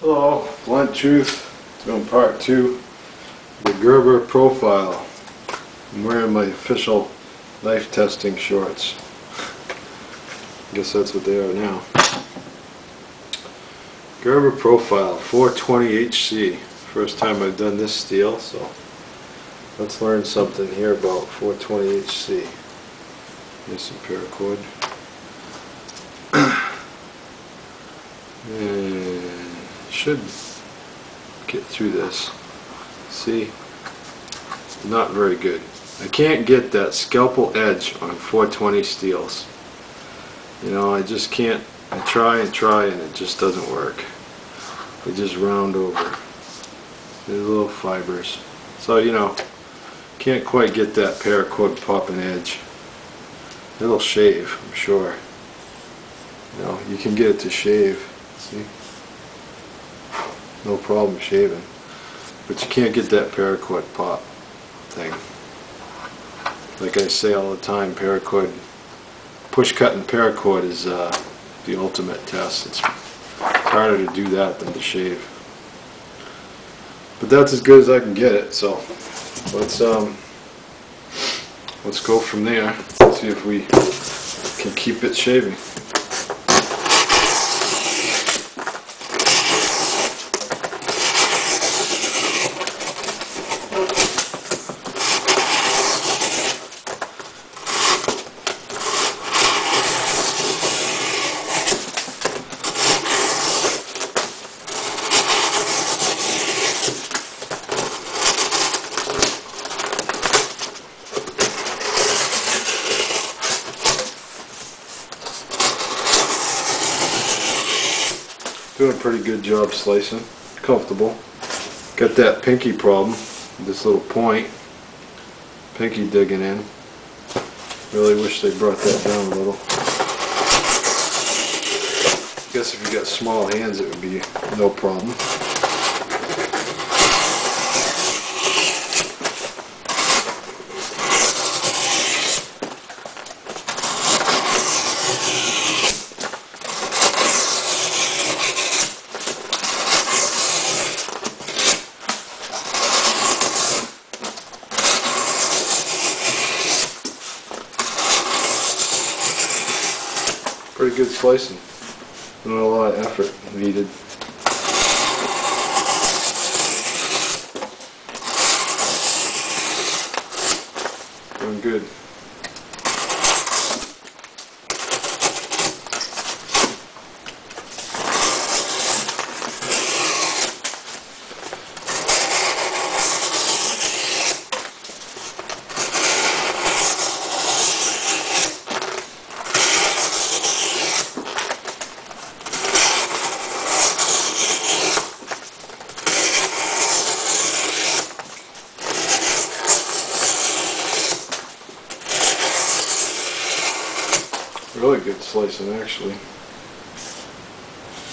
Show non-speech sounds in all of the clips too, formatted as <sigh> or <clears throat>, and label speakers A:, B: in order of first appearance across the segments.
A: Hello, Blunt Truth, doing part two, the Gerber profile. I'm wearing my official knife testing shorts. Guess that's what they are now. Gerber profile, 420 HC. First time I've done this steel, so let's learn something here about 420 HC. Here's some paracord. <clears throat> And should get through this. See? Not very good. I can't get that scalpel edge on 420 steels. You know, I just can't, I try and try and it just doesn't work. They just round over. They're little fibers. So, you know, can't quite get that paracord popping edge. It'll shave, I'm sure. You know, you can get it to shave. See? No problem shaving. But you can't get that paracord pop thing. Like I say all the time, paracord, push cutting paracord is uh, the ultimate test. It's harder to do that than to shave. But that's as good as I can get it, so let's um let's go from there. See if we can keep it shaving. Doing a pretty good job slicing. Comfortable. Got that pinky problem. This little point. Pinky digging in. Really wish they brought that down a little. I guess if you got small hands it would be no problem. Pretty good slicing. Not a lot of effort needed. Doing good. Really good slicing actually.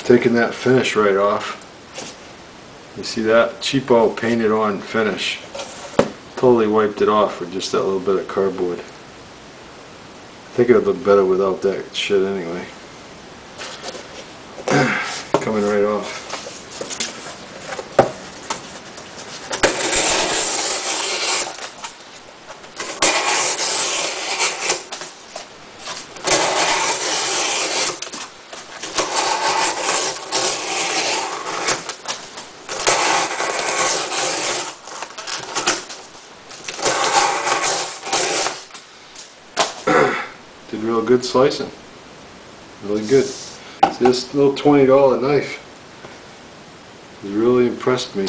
A: Taking that finish right off. You see that? Cheapo painted on finish. Totally wiped it off with just that little bit of cardboard. I think it would look better without that shit anyway. <clears throat> Coming right off. Did real good slicing. Really good. This little $20 knife has really impressed me.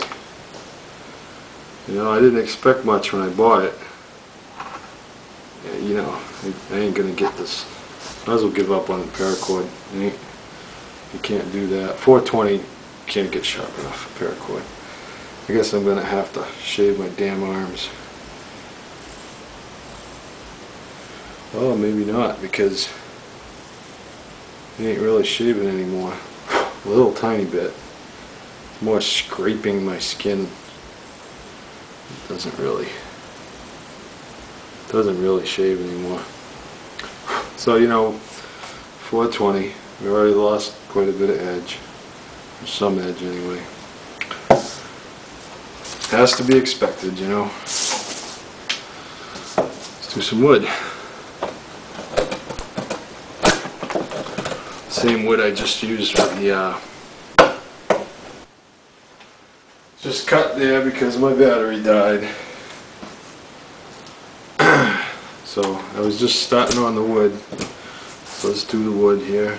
A: You know, I didn't expect much when I bought it. You know, I, I ain't gonna get this. Might as well give up on the paracord. You can't do that. 420 can't get sharp enough paracord. I guess I'm gonna have to shave my damn arms. Oh, maybe not, because it ain't really shaving anymore. A <sighs> little tiny bit. It's more scraping my skin. It doesn't really, doesn't really shave anymore. <sighs> So, you know, 420, we already lost quite a bit of edge. Some edge anyway. Has to be expected, you know. Let's do some wood. Same wood I just used for the, uh, just cut there because my battery died. <clears throat> so I was just starting on the wood. So let's do the wood here.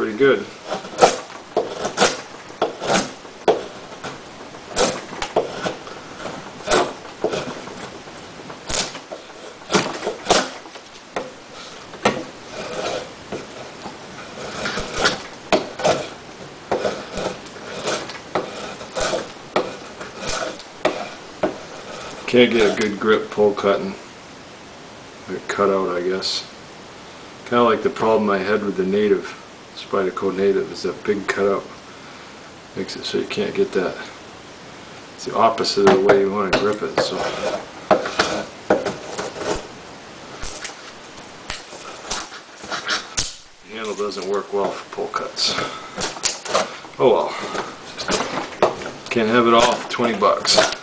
A: pretty good. Can't get a good grip pull cutting. Cut out, I guess. Kind of like the problem I had with the native, Spyderco native, is that big cutout. Makes it so you can't get that. It's the opposite of the way you want to grip it, so. The handle doesn't work well for pull cuts. Oh well. Can't have it all for 20 bucks.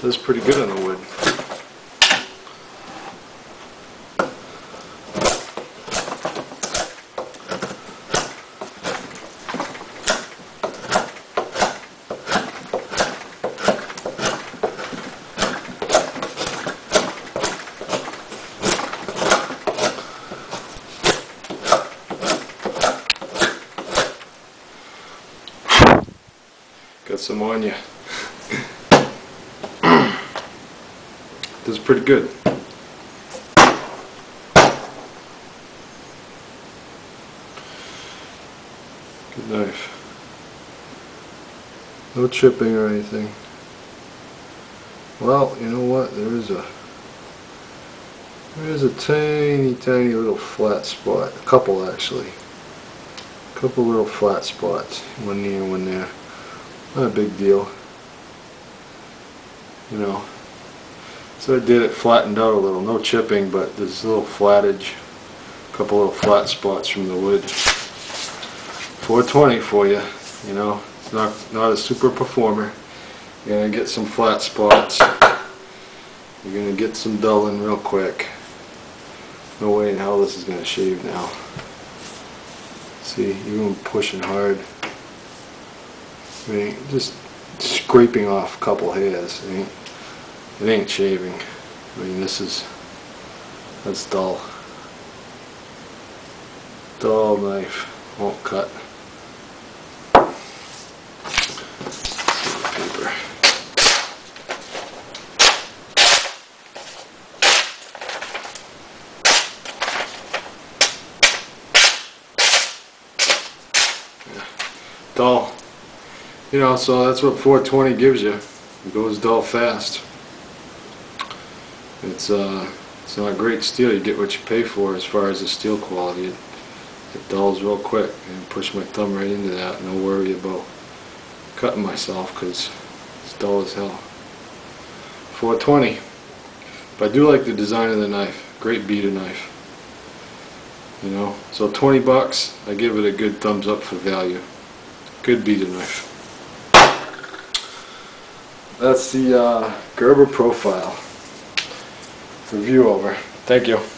A: That's pretty good on the wood. Got some on you. Does pretty good. Good knife. No chipping or anything. Well, you know what? There is a there is a tiny, tiny little flat spot. A couple actually. A couple little flat spots. One here, one there. Not a big deal. You know. So I did it flattened out a little, no chipping, but there's a little flattage, a couple little flat spots from the wood. 420 for you, you know, it's not, not a super performer. You're gonna get some flat spots. You're gonna get some dulling real quick. No way in hell this is gonna shave now. See, even pushing hard. I mean, just scraping off a couple hairs. I mean, it ain't shaving. I mean, this is, that's dull. Dull knife, won't cut. Paper. Dull. You know, so that's what 420 gives you. It goes dull fast. It's uh, it's not great steel. You get what you pay for as far as the steel quality. It, it dulls real quick. And push my thumb right into that. No worry about cutting myself because it's dull as hell. 420. But I do like the design of the knife. Great beater knife. You know, so 20 bucks. I give it a good thumbs up for value. Good beater knife. That's the uh, Gerber profile. Review over. Thank you.